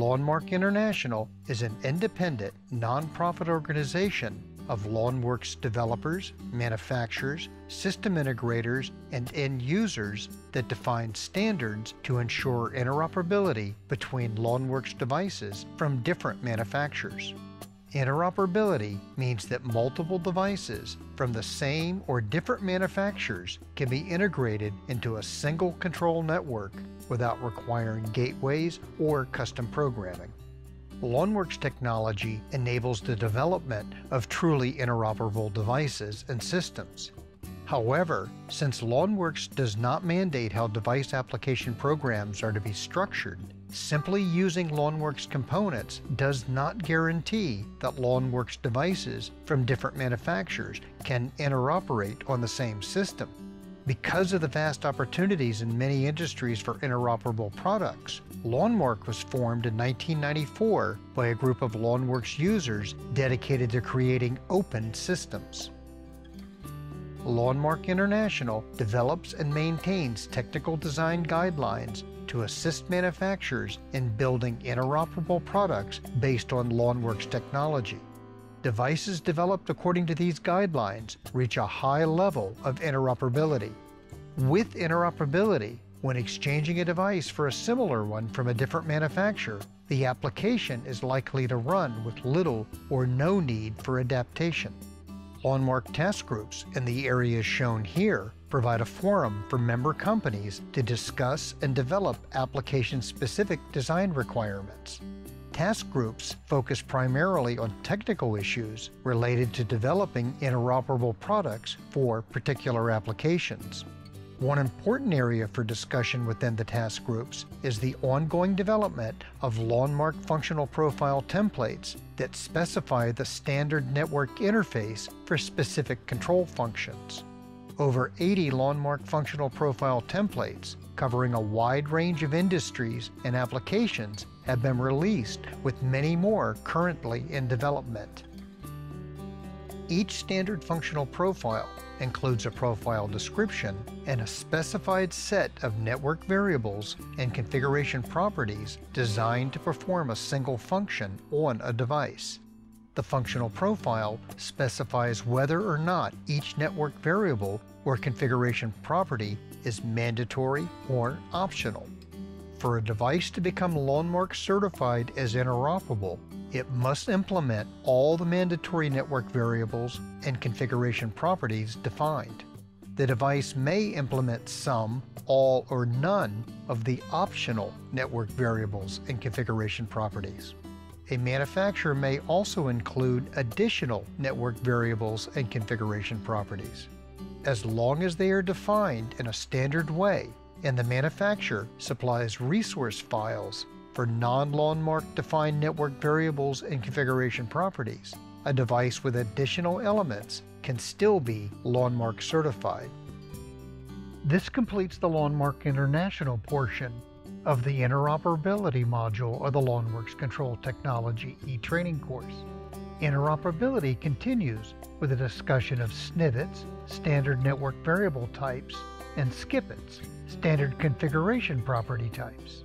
LonMark International is an independent, nonprofit organization of LonWorks developers, manufacturers, system integrators, and end users that define standards to ensure interoperability between LonWorks devices from different manufacturers. Interoperability means that multiple devices from the same or different manufacturers can be integrated into a single control network without requiring gateways or custom programming. LonWorks technology enables the development of truly interoperable devices and systems. However, since LonWorks does not mandate how device application programs are to be structured, simply using LonWorks components does not guarantee that LonWorks devices from different manufacturers can interoperate on the same system. Because of the vast opportunities in many industries for interoperable products, LonMark was formed in 1994 by a group of LonWorks users dedicated to creating open systems. LonMark International develops and maintains technical design guidelines to assist manufacturers in building interoperable products based on LonWorks technology. Devices developed according to these guidelines reach a high level of interoperability. With interoperability, when exchanging a device for a similar one from a different manufacturer, the application is likely to run with little or no need for adaptation. LonMark task groups in the areas shown here provide a forum for member companies to discuss and develop application specific design requirements. Task groups focus primarily on technical issues related to developing interoperable products for particular applications. One important area for discussion within the task groups is the ongoing development of LonMark functional profile templates that specify the standard network interface for specific control functions. Over 80 LonMark functional profile templates covering a wide range of industries and applications have been released, with many more currently in development. Each standard functional profile includes a profile description and a specified set of network variables and configuration properties designed to perform a single function on a device. The functional profile specifies whether or not each network variable or configuration property is mandatory or optional. For a device to become LonMark certified as interoperable, it must implement all the mandatory network variables and configuration properties defined. The device may implement some, all, or none of the optional network variables and configuration properties. A manufacturer may also include additional network variables and configuration properties. As long as they are defined in a standard way and the manufacturer supplies resource files for non-LonMark defined network variables and configuration properties. A device with additional elements can still be LonMark certified. This completes the LonMark International portion of the Interoperability module of the LonWorks Control Technology e-training course. Interoperability continues with a discussion of SNVTs, standard network variable types, and SCPTs, standard configuration property types.